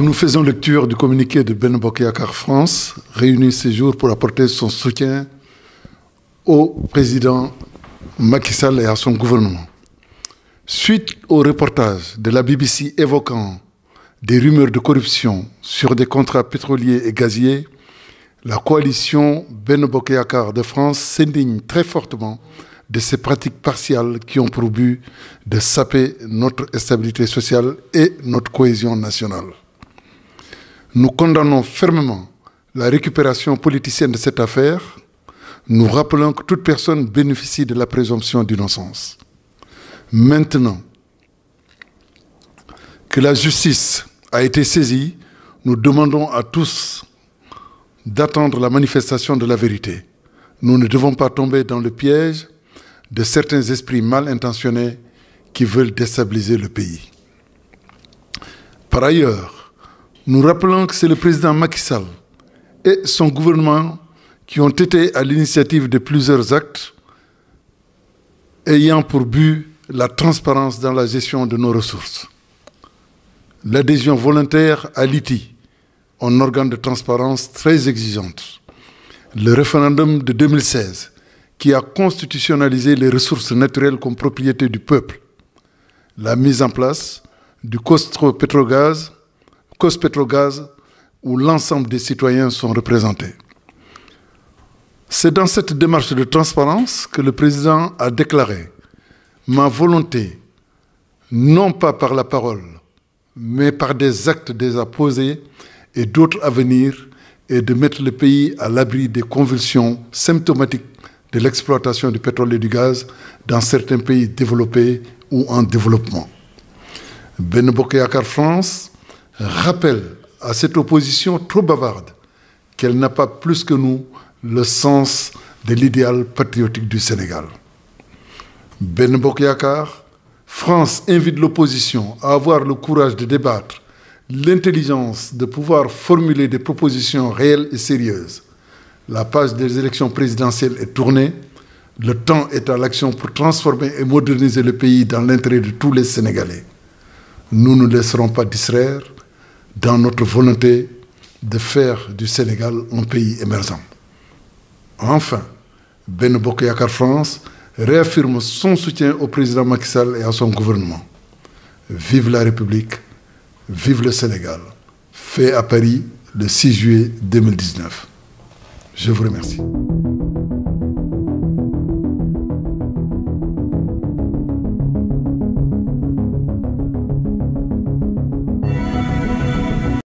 Nous faisons lecture du communiqué de Ben Car France, réuni ce jour pour apporter son soutien au président Macky Sall et à son gouvernement. Suite au reportage de la BBC évoquant des rumeurs de corruption sur des contrats pétroliers et gaziers, la coalition Ben de France s'indigne très fortement de ces pratiques partiales qui ont pour but de saper notre stabilité sociale et notre cohésion nationale. Nous condamnons fermement la récupération politicienne de cette affaire. Nous rappelons que toute personne bénéficie de la présomption d'innocence. Maintenant que la justice a été saisie, nous demandons à tous d'attendre la manifestation de la vérité. Nous ne devons pas tomber dans le piège de certains esprits mal intentionnés qui veulent déstabiliser le pays. Par ailleurs, nous rappelons que c'est le président Macky Sall et son gouvernement qui ont été à l'initiative de plusieurs actes ayant pour but la transparence dans la gestion de nos ressources. L'adhésion volontaire à l'ITI, un organe de transparence très exigeante. Le référendum de 2016, qui a constitutionnalisé les ressources naturelles comme propriété du peuple. La mise en place du COSTRO Pétrogaz, COSPétrogaz, où l'ensemble des citoyens sont représentés. C'est dans cette démarche de transparence que le président a déclaré ma volonté, non pas par la parole, mais par des actes déjà posés et d'autres à venir, est de mettre le pays à l'abri des convulsions symptomatiques de l'exploitation du pétrole et du gaz dans certains pays développés ou en développement. France rappelle à cette opposition trop bavarde qu'elle n'a pas plus que nous le sens de l'idéal patriotique du Sénégal. Ben Akar, France invite l'opposition à avoir le courage de débattre, l'intelligence de pouvoir formuler des propositions réelles et sérieuses la page des élections présidentielles est tournée. Le temps est à l'action pour transformer et moderniser le pays dans l'intérêt de tous les Sénégalais. Nous ne laisserons pas distraire dans notre volonté de faire du Sénégal un pays émergent. Enfin, Ben Yakar France réaffirme son soutien au président Macky Sall et à son gouvernement. Vive la République, vive le Sénégal. Fait à Paris le 6 juillet 2019. Je vous remercie.